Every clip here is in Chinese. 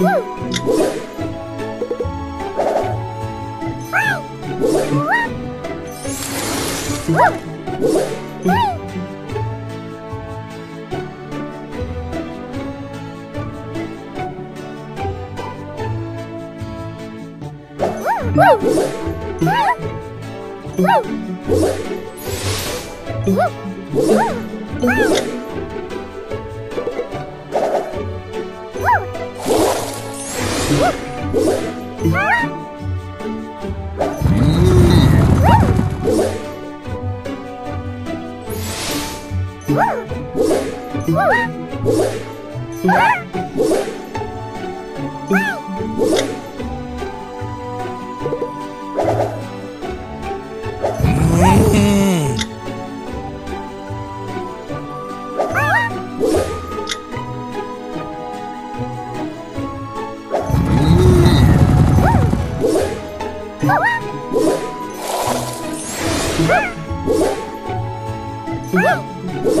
Woo! 嗯。Woo!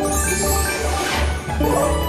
Música